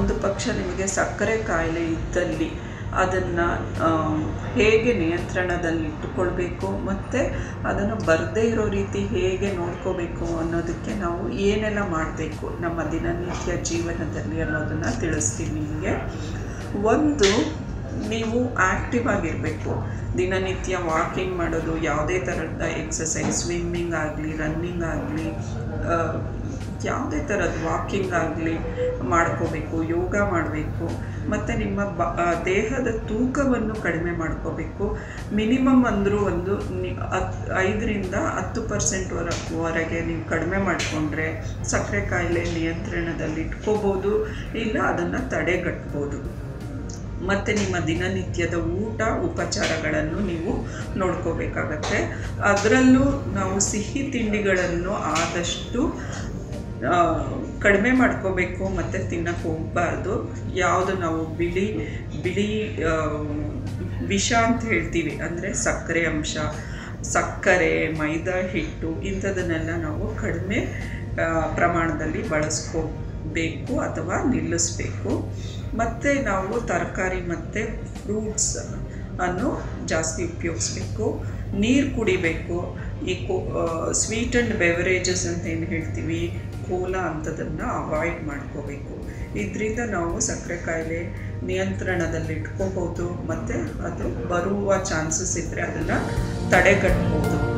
ನಿಮಗೆ ಸಕ್ಕರೆ ಕಾಯಿಲೆ ಇದ್ದಲ್ಲಿ ಅದನ್ನು ಹೇಗೆ ನಿಯಂತ್ರಣದಲ್ಲಿಟ್ಟುಕೊಳ್ಬೇಕು ಮತ್ತು ಅದನ್ನು ಬರದೇ ಇರೋ ರೀತಿ ಹೇಗೆ ನೋಡ್ಕೋಬೇಕು ಅನ್ನೋದಕ್ಕೆ ನಾವು ಏನೆಲ್ಲ ಮಾಡಬೇಕು ನಮ್ಮ ದಿನನಿತ್ಯ ಜೀವನದಲ್ಲಿ ಅನ್ನೋದನ್ನು ತಿಳಿಸ್ತೀನಿ ನಿಮಗೆ. ಒಂದು, ನೀವು ಆ್ಯಕ್ಟಿವ್ ಆಗಿರಬೇಕು. ದಿನನಿತ್ಯ ವಾಕಿಂಗ್ ಮಾಡೋದು ಯಾವುದೇ ಥರದ ಎಕ್ಸಸೈಸ್, ಸ್ವಿಮ್ಮಿಂಗ್ ಆಗಲಿ, ರನ್ನಿಂಗ್ ಆಗಲಿ ಯಾವುದೇ ಥರದ ವಾಕಿಂಗ್ ಆಗಲಿ ಮಾಡ್ಕೋಬೇಕು, ಯೋಗ ಮಾಡಬೇಕು, ಮತ್ತು ನಿಮ್ಮ ಬ ದೇಹದ ತೂಕವನ್ನು ಕಡಿಮೆ ಮಾಡ್ಕೋಬೇಕು. ಮಿನಿಮಮ್ ಅಂದರೂ ಒಂದು ನಿ ಹತ್ತು ಐದರಿಂದ ಹತ್ತು ಪರ್ಸೆಂಟ್ ವರೆಗೆ ನೀವು ಕಡಿಮೆ ಮಾಡಿಕೊಂಡ್ರೆ ಸಕ್ಕರೆ ಕಾಯಿಲೆ ನಿಯಂತ್ರಣದಲ್ಲಿ ಇಟ್ಕೋಬೋದು, ಇಲ್ಲ ಅದನ್ನು ತಡೆಗಟ್ಬೋದು. ಮತ್ತು ನಿಮ್ಮ ದಿನನಿತ್ಯದ ಊಟ, ಉಪಚಾರಗಳನ್ನು ನೀವು ನೋಡ್ಕೋಬೇಕಾಗತ್ತೆ. ಅದರಲ್ಲೂ ನಾವು ಸಿಹಿ ತಿಂಡಿಗಳನ್ನು ಆದಷ್ಟು ಕಡಿಮೆ ಮಾಡ್ಕೋಬೇಕು ಮತ್ತು ತಿನ್ನಕ್ಕೆ ಹೋಗಬಾರ್ದು. ಯಾವುದು ನಾವು ಬಿಳಿ ಬಿಳಿ ವಿಷ ಅಂತ ಹೇಳ್ತೀವಿ. ಅಂದರೆ ಸಕ್ಕರೆ ಅಂಶ, ಸಕ್ಕರೆ, ಮೈದಾ ಹಿಟ್ಟು ಇಂಥದನ್ನೆಲ್ಲ ನಾವು ಕಡಿಮೆ ಪ್ರಮಾಣದಲ್ಲಿ ಬಳಸ್ಕೋಬೇಕು ಅಥವಾ ನಿಲ್ಲಿಸಬೇಕು. ಮತ್ತು ನಾವು ತರಕಾರಿ ಮತ್ತು ಫ್ರೂಟ್ಸ್ ಅನ್ನು ಜಾಸ್ತಿ ಉಪಯೋಗಿಸ್ಬೇಕು. ನೀರು ಕುಡಿಬೇಕು. ಈ ಕೋ ಸ್ವೀಟ್ ಆ್ಯಂಡ್ ಬೆವರೇಜಸ್ ಅಂತ ಏನು ಹೇಳ್ತೀವಿ, ಕೋಲಾ ಅಂಥದನ್ನು ಅವಾಯ್ಡ್ ಮಾಡ್ಕೋಬೇಕು. ಇದರಿಂದ ನಾವು ಸಕ್ಕರೆ ಕಾಯಿಲೆ ನಿಯಂತ್ರಣದಲ್ಲಿಟ್ಕೋಬೋದು ಮತ್ತು ಅದು ಬರುವ ಚಾನ್ಸಸ್ ಇದ್ದರೆ ಅದನ್ನು ತಡೆಗಟ್ಬೋದು.